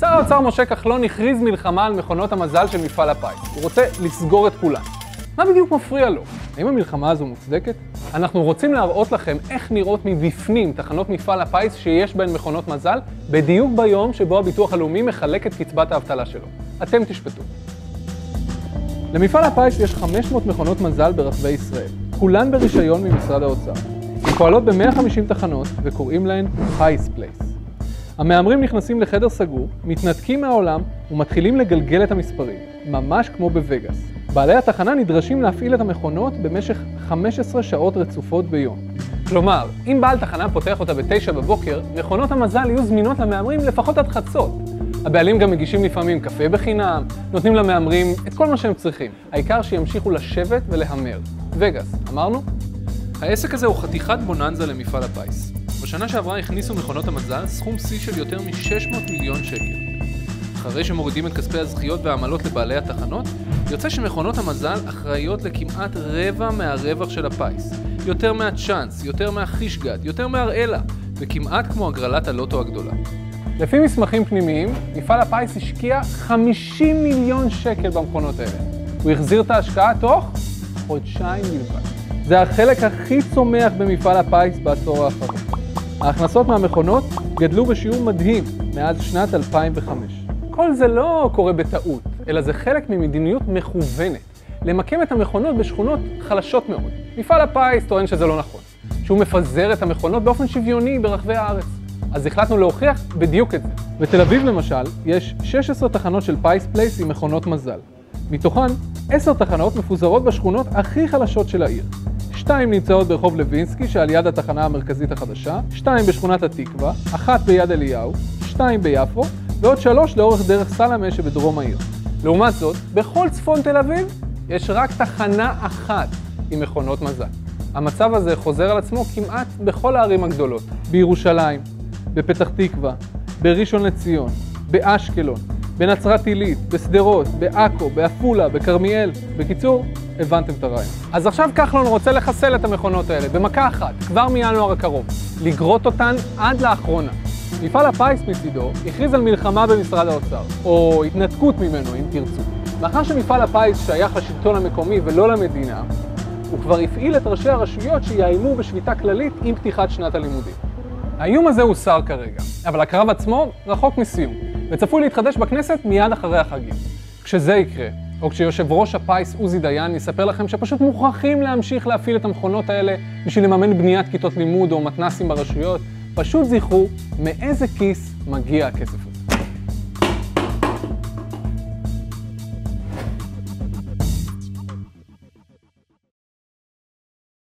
שר האוצר משה כחלון הכריז מלחמה על מכונות המזל של מפעל הפיס. הוא רוצה לסגור את כולן. מה בדיוק מפריע לו? האם המלחמה הזו מוצדקת? אנחנו רוצים להראות לכם איך נראות מבפנים תחנות מפעל הפיס שיש בהן מכונות מזל, בדיוק ביום שבו הביטוח הלאומי מחלק את קצבת האבטלה שלו. אתם תשפטו. למפעל הפיס יש 500 מכונות מזל ברחבי ישראל, כולן ברישיון ממשרד האוצר. הן פועלות ב-150 תחנות וקוראים להן פייס פלייס. המהמרים נכנסים לחדר סגור, מתנתקים מהעולם ומתחילים לגלגל את המספרים, ממש כמו בווגאס. בעלי התחנה נדרשים להפעיל את המכונות במשך 15 שעות רצופות ביום. כלומר, אם בעל תחנה פותח אותה ב-9 בבוקר, מכונות המזל יהיו זמינות למהמרים לפחות עד חצות. הבעלים גם מגישים לפעמים קפה בחינם, נותנים למהמרים את כל מה שהם צריכים. העיקר שימשיכו לשבת ולהמר. וגאס, אמרנו? העסק הזה הוא חתיכת בוננזה למפעל הפיס. בשנה שעברה הכניסו מכונות המזל סכום שיא של יותר מ-600 מיליון שקל. אחרי שמורידים את כספי הזכיות והעמלות לבעלי התחנות, יוצא שמכונות המזל אחראיות לכמעט רבע מהרווח של הפיס. יותר מהצ'אנס, יותר מהחישגת, יותר מהראלה, וכמעט כמו הגרלת הלוטו הגדולה. לפי מסמכים פנימיים, מפעל הפיס השקיע 50 מיליון שקל במכונות האלה. הוא החזיר את ההשקעה תוך חודשיים בלבד. זה החלק הכי צומח במפעל הפיס בעשור האחרון. ההכנסות מהמכונות גדלו בשיעור מדהים מאז שנת 2005. כל זה לא קורה בטעות, אלא זה חלק ממדיניות מכוונת. למקם את המכונות בשכונות חלשות מאוד. מפעל הפיס טוען שזה לא נכון, שהוא מפזר את המכונות באופן שוויוני ברחבי הארץ. אז החלטנו להוכיח בדיוק את זה. בתל אביב למשל, יש 16 תחנות של פייס פלייס עם מכונות מזל. מתוכן, 10 תחנות מפוזרות בשכונות הכי חלשות של העיר. שתיים נמצאות ברחוב לוינסקי שעל יד התחנה המרכזית החדשה, שתיים בשכונת התקווה, אחת ביד אליהו, שתיים ביפו, ועוד שלוש לאורך דרך סלמה שבדרום העיר. לעומת זאת, בכל צפון תל אביב יש רק תחנה אחת עם מכונות מזל. המצב הזה חוזר על עצמו כמעט בכל הערים הגדולות. בירושלים, בפתח תקווה, בראשון לציון, באשקלון, בנצרת עילית, בשדרות, בעכו, בעפולה, בכרמיאל. בקיצור, הבנתם את הרעיון. אז עכשיו כחלון רוצה לחסל את המכונות האלה במכה אחת, כבר מינואר הקרוב. לגרות אותן עד לאחרונה. מפעל הפיס מצידו הכריז על מלחמה במשרד האוצר, או התנתקות ממנו אם תרצו. מאחר שמפעל הפיס שייך לשלטון המקומי ולא למדינה, הוא כבר הפעיל את ראשי הרשויות שיאיימו בשביתה כללית עם פתיחת שנת הלימודים. האיום הזה הוסר כרגע, אבל הקרב עצמו רחוק מסיום, וצפוי להתחדש בכנסת מיד אחרי החגים. כשזה יקרה, או כשיושב ראש הפיס עוזי דיין יספר לכם שפשוט מוכרחים להמשיך להפעיל את המכונות האלה בשביל לממן בניית כיתות לימוד או מתנסים ברשויות, פשוט זכרו מאיזה כיס מגיע הכסף הזה.